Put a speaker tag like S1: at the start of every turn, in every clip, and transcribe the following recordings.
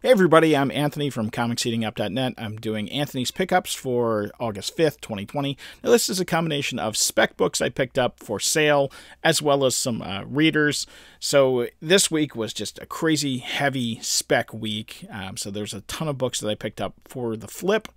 S1: Hey everybody, I'm Anthony from ComicsHeatingUp.net. I'm doing Anthony's pickups for August 5th, 2020. Now this is a combination of spec books I picked up for sale, as well as some uh, readers. So this week was just a crazy heavy spec week. Um, so there's a ton of books that I picked up for the flip.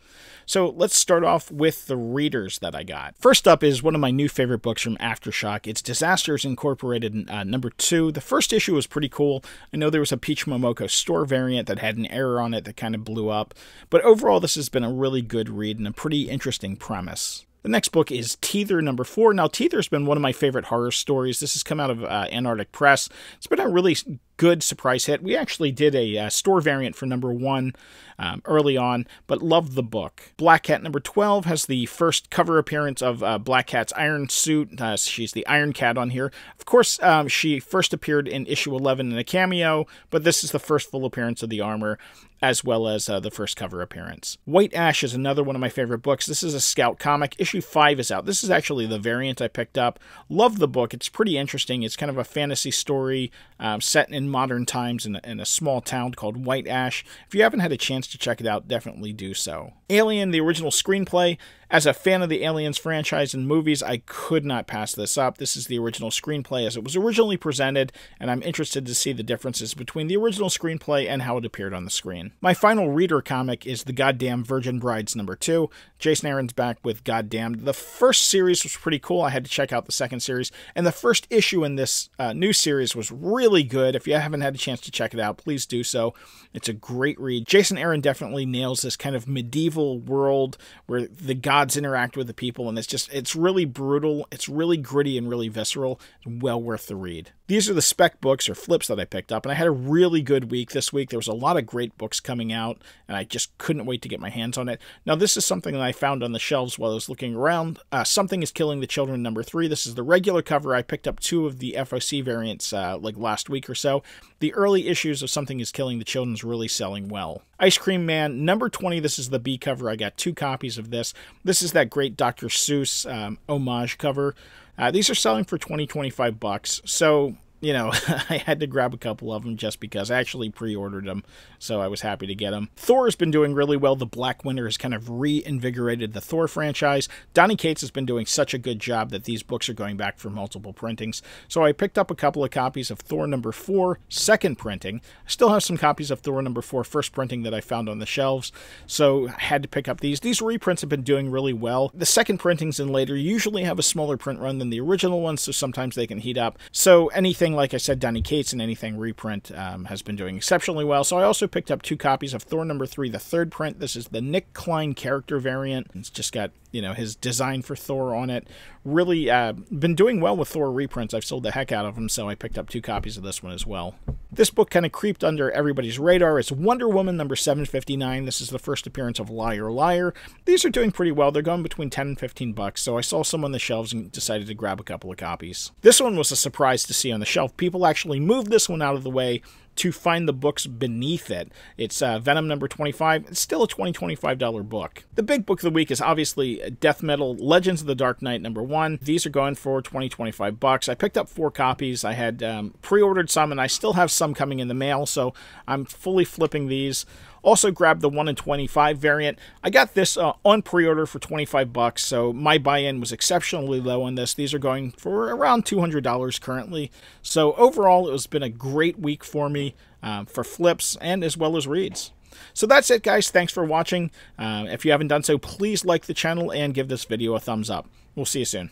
S1: So let's start off with the readers that I got. First up is one of my new favorite books from Aftershock. It's Disasters Incorporated uh, number two. The first issue was pretty cool. I know there was a Peach Momoko store variant that had had an error on it that kind of blew up. But overall, this has been a really good read and a pretty interesting premise. The next book is Teether number four. Now, Teether's been one of my favorite horror stories. This has come out of uh, Antarctic Press. It's been a really good surprise hit. We actually did a uh, store variant for number one um, early on, but loved the book. Black Cat number 12 has the first cover appearance of uh, Black Cat's iron suit. Uh, she's the Iron Cat on here. Of course, um, she first appeared in issue 11 in a cameo, but this is the first full appearance of the armor as well as uh, the first cover appearance. White Ash is another one of my favorite books. This is a Scout comic. Issue 5 is out. This is actually the variant I picked up. Love the book. It's pretty interesting. It's kind of a fantasy story um, set in modern times in a, in a small town called White Ash. If you haven't had a chance to check it out, definitely do so. Alien, the original screenplay. As a fan of the Aliens franchise and movies, I could not pass this up. This is the original screenplay as it was originally presented, and I'm interested to see the differences between the original screenplay and how it appeared on the screen. My final reader comic is The Goddamn Virgin Brides number 2. Jason Aaron's back with Goddamned. The first series was pretty cool. I had to check out the second series, and the first issue in this uh, new series was really good. If you haven't had a chance to check it out, please do so. It's a great read. Jason Aaron definitely nails this kind of medieval world where the gods interact with the people, and it's just, it's really brutal. It's really gritty and really visceral. Well worth the read. These are the spec books or flips that I picked up, and I had a really good week this week. There was a lot of great books coming out, and I just couldn't wait to get my hands on it. Now, this is something that I found on the shelves while I was looking around. Uh, something is Killing the Children, number three. This is the regular cover. I picked up two of the FOC variants uh, like last week or so. The early issues of Something is Killing the Children is really selling well. Ice Cream Man, number 20. This is the B cover. I got two copies of this. This is that great Dr. Seuss um, homage cover. Uh, these are selling for 20, 25 bucks. So you know, I had to grab a couple of them just because I actually pre-ordered them, so I was happy to get them. Thor has been doing really well. The Black Winter has kind of reinvigorated the Thor franchise. Donny Cates has been doing such a good job that these books are going back for multiple printings. So I picked up a couple of copies of Thor number 4, second printing. I still have some copies of Thor number four, first printing that I found on the shelves, so I had to pick up these. These reprints have been doing really well. The second printings and later usually have a smaller print run than the original ones, so sometimes they can heat up. So anything like I said, Donny Cates and anything reprint um, has been doing exceptionally well. So I also picked up two copies of Thor number three, the third print. This is the Nic Klein character variant. It's just got you know his design for Thor on it. Really uh, been doing well with Thor reprints. I've sold the heck out of them, so I picked up two copies of this one as well. This book kind of creeped under everybody's radar. It's Wonder Woman number 759. This is the first appearance of Liar Liar. These are doing pretty well. They're going between 10 and 15 bucks, so I saw some on the shelves and decided to grab a couple of copies. This one was a surprise to see on the shelf. People actually moved this one out of the way to find the books beneath it. It's uh, Venom number 25. It's still a $20, $25 book. The big book of the week is obviously Death Metal Legends of the Dark Knight number one. These are going for 20, 25 bucks. I picked up four copies. I had um, pre-ordered some and I still have some coming in the mail, so I'm fully flipping these. Also grabbed the 1 in 25 variant. I got this uh, on pre-order for 25 bucks, so my buy-in was exceptionally low on this. These are going for around $200 currently. So overall, it has been a great week for me uh, for flips and as well as reads. So that's it, guys. Thanks for watching. Uh, if you haven't done so, please like the channel and give this video a thumbs up. We'll see you soon.